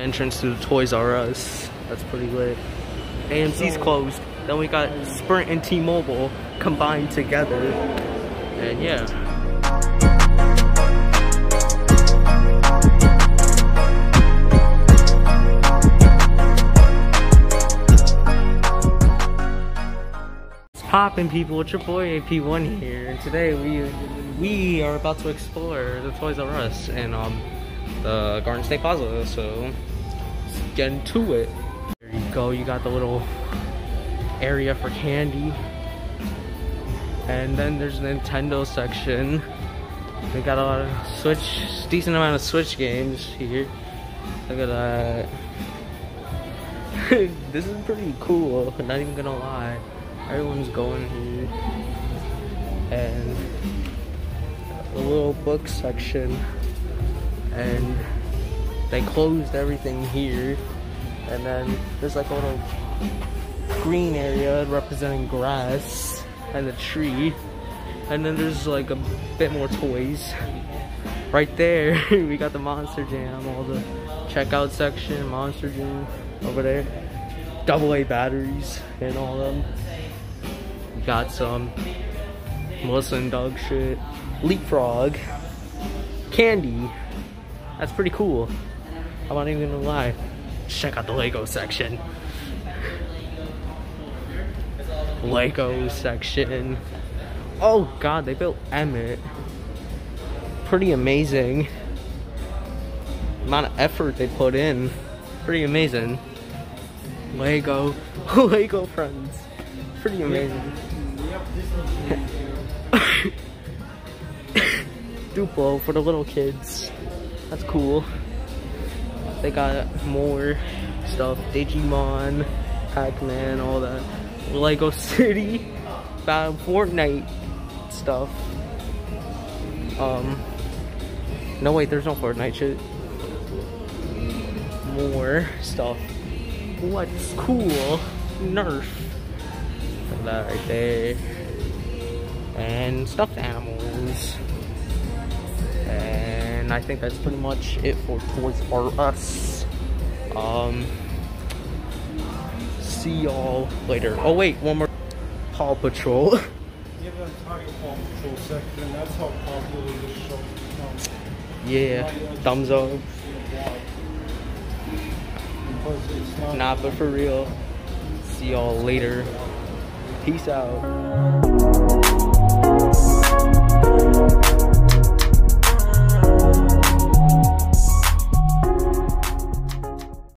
entrance to the Toys R Us. That's pretty lit. AMC's closed. Then we got Sprint and T-Mobile combined together. And yeah. What's poppin' people? It's your boy AP1 here. And today we we are about to explore the Toys R Us and um the Garden State Plaza. So get into it. There you go. You got the little area for candy. And then there's a Nintendo section. They got a lot of Switch, decent amount of Switch games here. Look at that. this is pretty cool, not even gonna lie. Everyone's going here. And the little book section. And they closed everything here. And then there's like a little green area representing grass and a tree. And then there's like a bit more toys. Right there, we got the Monster Jam, all the checkout section, Monster Jam over there. Double A batteries and all of them. We got some Melissa Doug shit. Leapfrog. Candy. That's pretty cool. I'm not even gonna lie. Check out the Lego section. Lego section. Oh god, they built Emmett. Pretty amazing. Amount of effort they put in. Pretty amazing. Lego. Lego friends. Pretty amazing. Duplo for the little kids. That's cool. They got more stuff. Digimon, Pac-Man, all that. Lego City, about Fortnite stuff. Um, no wait, there's no Fortnite shit. More stuff. What's cool? Nerf. That right there. And stuffed animals. And I think that's pretty much it for Toys R Us. Um, see y'all later. Oh wait, one more. Paw Patrol. Yeah, Paw Patrol section. That's how popular this show is. yeah, thumbs up. Because it's not Nah, but for real. See y'all later. Peace out.